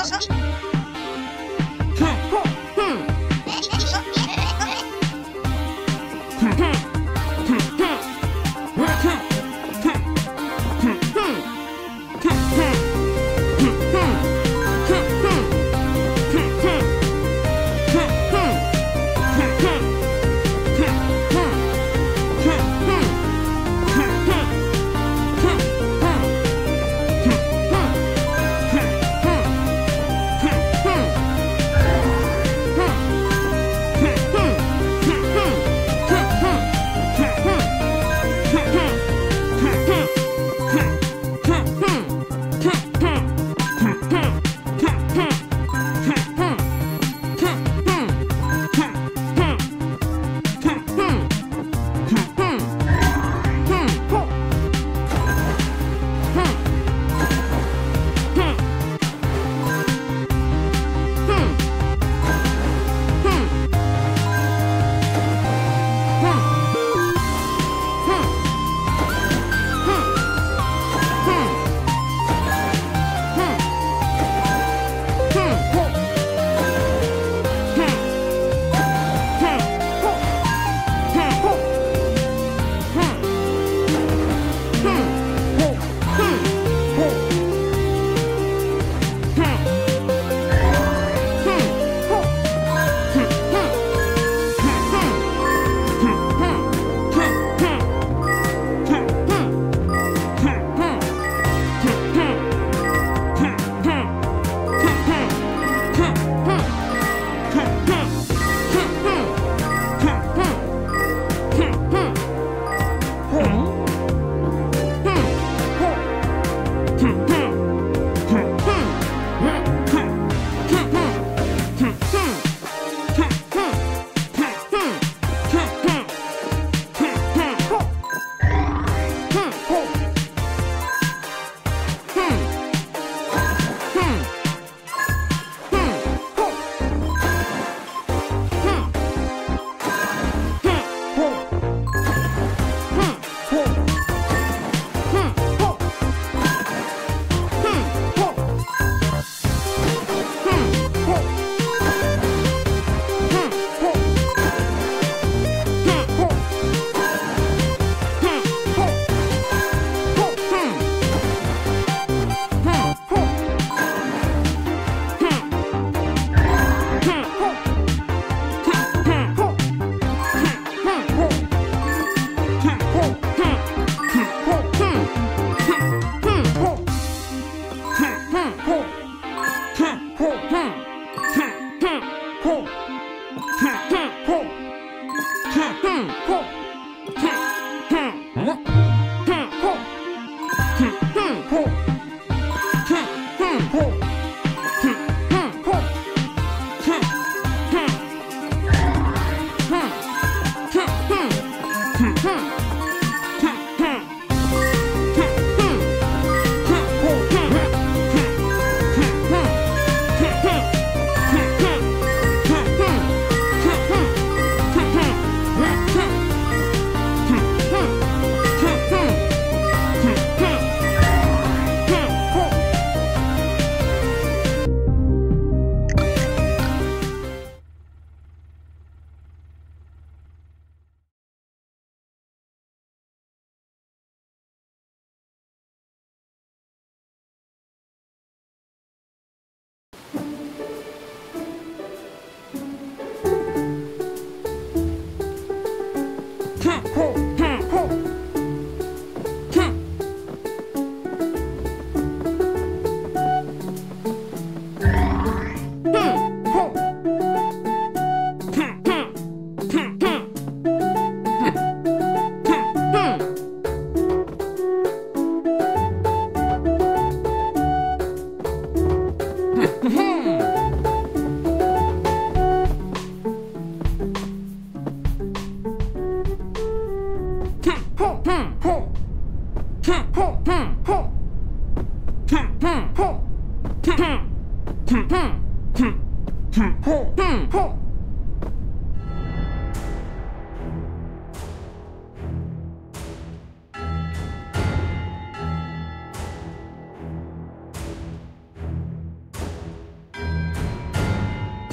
Adiós. Hmm. hmm.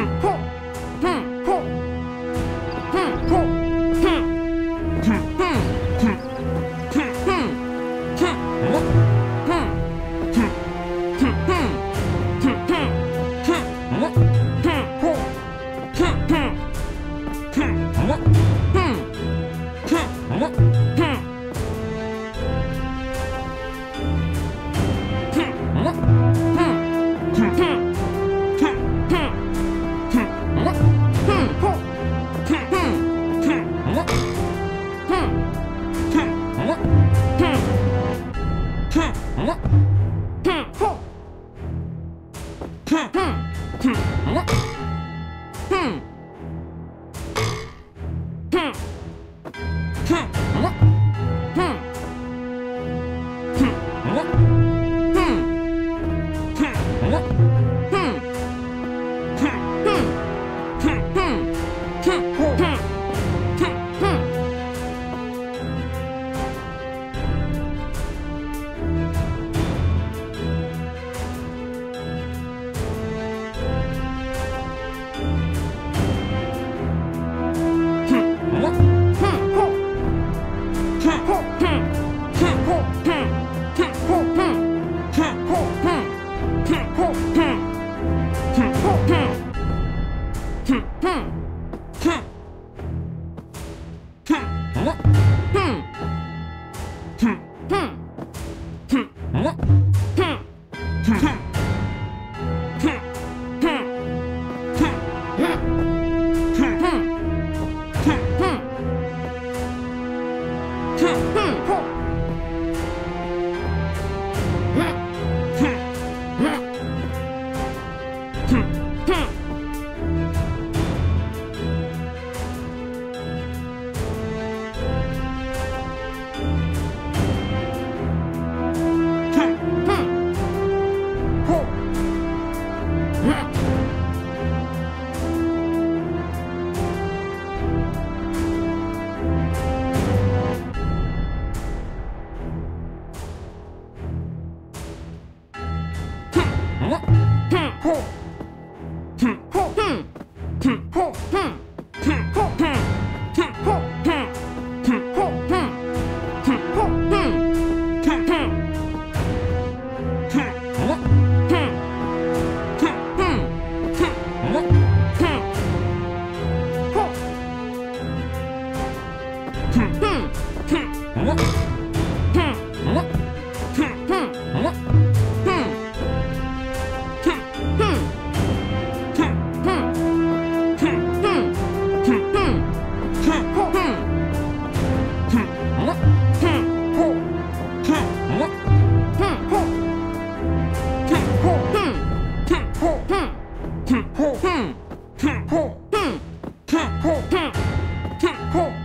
Hmm. 么？菜。Hmm.